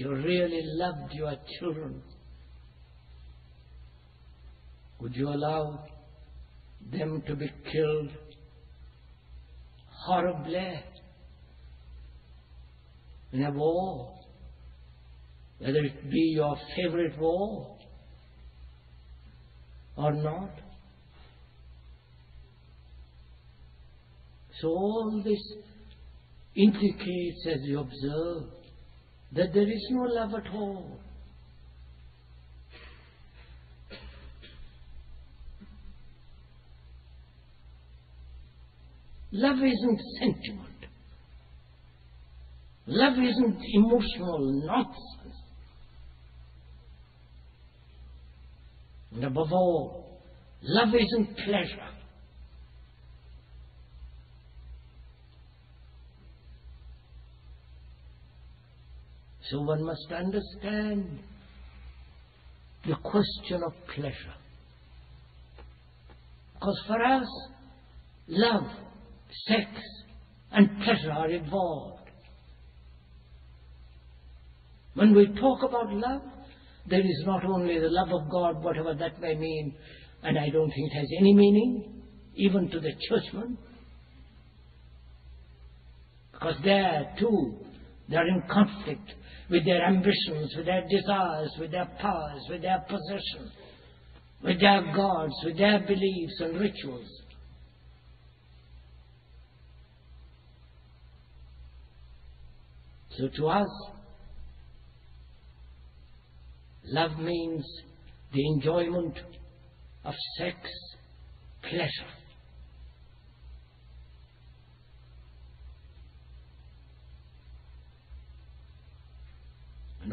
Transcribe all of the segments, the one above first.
you really loved your children, would you allow them to be killed horribly in a war, whether it be your favorite war or not? So all this indicates, as you observe, that there is no love at all. Love isn't sentiment. Love isn't emotional nonsense. And above all, love isn't pleasure. So one must understand the question of pleasure. Because for us, love, sex, and pleasure are involved. When we talk about love, there is not only the love of God, whatever that may mean, and I don't think it has any meaning, even to the churchman. Because there too, they are in conflict with their ambitions, with their desires, with their powers, with their possessions, with their gods, with their beliefs and rituals. So to us, love means the enjoyment of sex, pleasure.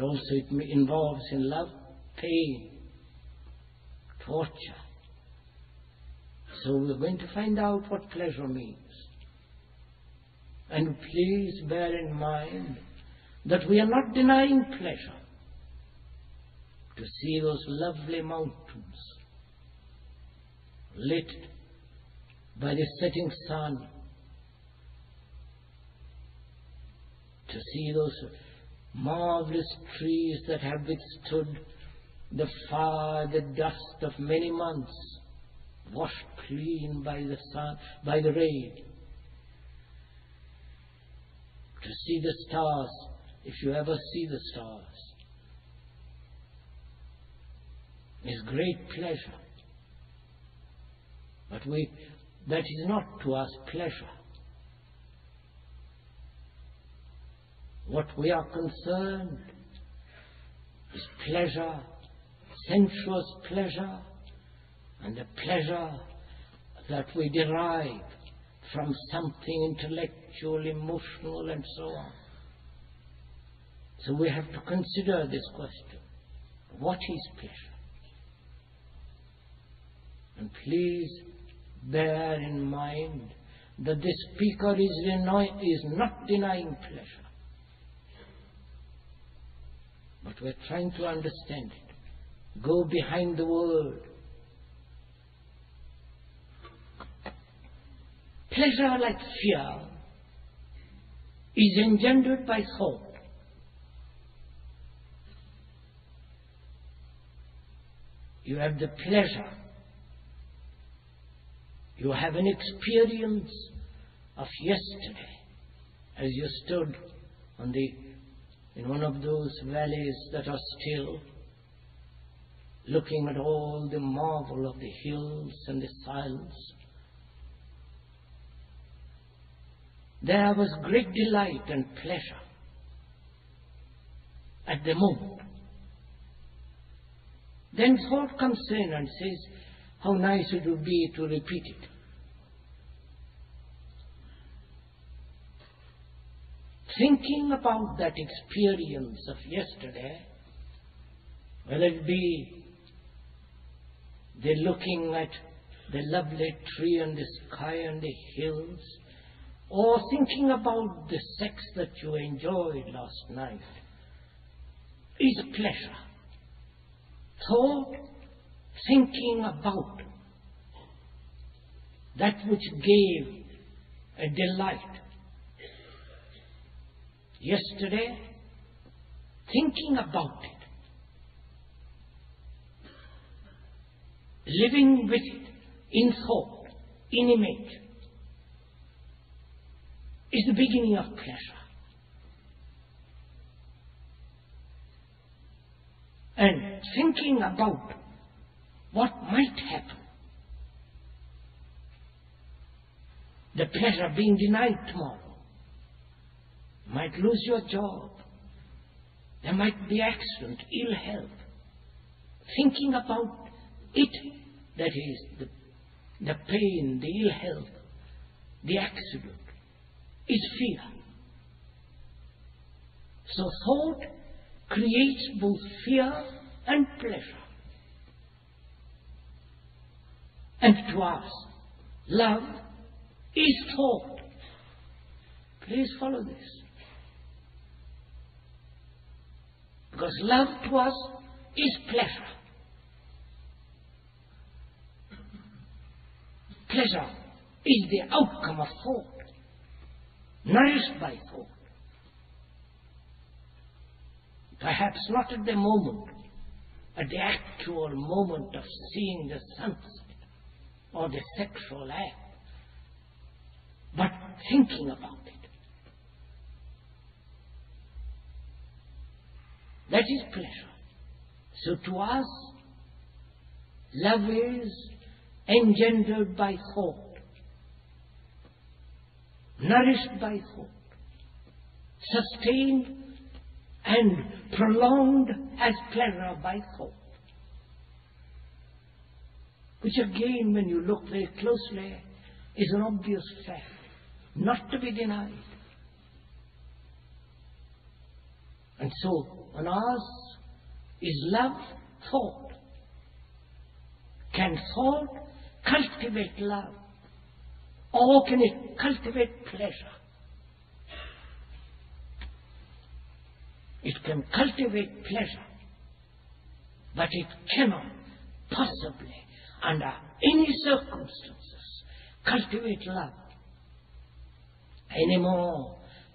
And also it involves in love pain, torture. So we're going to find out what pleasure means. And please bear in mind that we are not denying pleasure to see those lovely mountains lit by the setting sun, to see those marvelous trees that have withstood the fire, the dust of many months, washed clean by the sun, by the rain. To see the stars, if you ever see the stars, is great pleasure. But we, that is not to us pleasure. What we are concerned is pleasure, sensuous pleasure, and the pleasure that we derive from something intellectual, emotional, and so on. So we have to consider this question. What is pleasure? And please bear in mind that the speaker is, is not denying pleasure. But we're trying to understand it. Go behind the word. Pleasure, like fear, is engendered by thought. You have the pleasure. You have an experience of yesterday as you stood on the in one of those valleys that are still, looking at all the marvel of the hills and the silence. There was great delight and pleasure at the moment. Then thought comes in and says, How nice it would be to repeat it. Thinking about that experience of yesterday, whether it be the looking at the lovely tree and the sky and the hills, or thinking about the sex that you enjoyed last night, is a pleasure. Thought, thinking about that which gave a delight Yesterday, thinking about it, living with it in thought, in image, is the beginning of pleasure. And thinking about what might happen, the pleasure being denied tomorrow, might lose your job, there might be accident, ill health. Thinking about it, that is, the, the pain, the ill health, the accident, is fear. So thought creates both fear and pleasure. And to us, love is thought. Please follow this. Because love to us is pleasure. Pleasure is the outcome of thought nourished by thought. Perhaps not at the moment, at the actual moment of seeing the sunset or the sexual act, but thinking about it. That is pleasure. So to us, love is engendered by thought nourished by thought, sustained and prolonged as pleasure by thought. Which again, when you look very closely, is an obvious fact, not to be denied. And so, on us is love thought. Can thought cultivate love? Or can it cultivate pleasure? It can cultivate pleasure, but it cannot possibly, under any circumstances, cultivate love any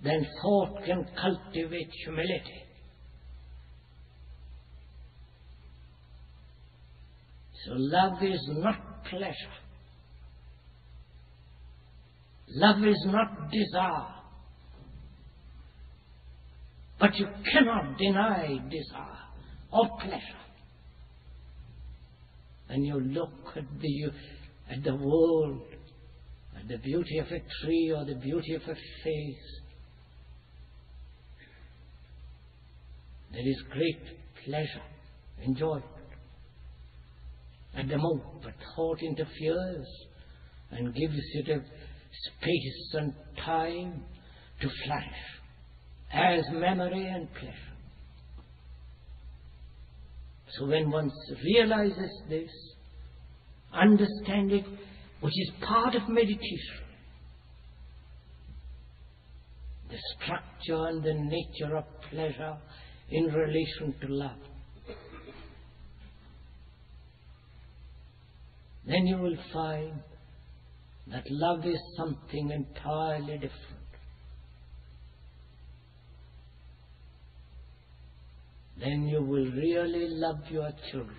than thought can cultivate humility. So love is not pleasure. Love is not desire. But you cannot deny desire or pleasure. When you look at the, at the world, at the beauty of a tree or the beauty of a face, there is great pleasure, enjoyment. At the moment, but thought interferes and gives it a space and time to flourish as memory and pleasure. So when one realizes this, understand it, which is part of meditation, the structure and the nature of pleasure in relation to love. Then you will find that love is something entirely different. Then you will really love your children.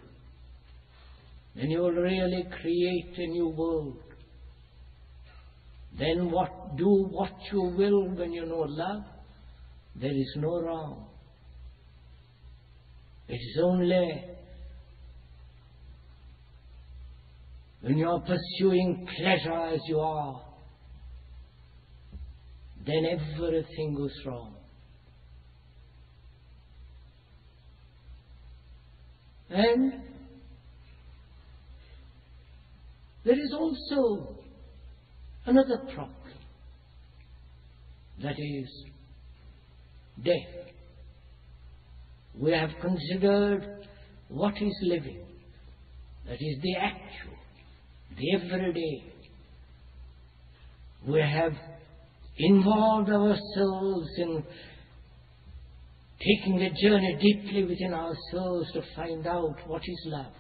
Then you will really create a new world. Then what do what you will when you know love. There is no wrong. It is only when you are pursuing pleasure as you are, then everything goes wrong. And there is also another problem that is death. We have considered what is living, that is the actual the every day we have involved ourselves in taking a journey deeply within ourselves to find out what is love.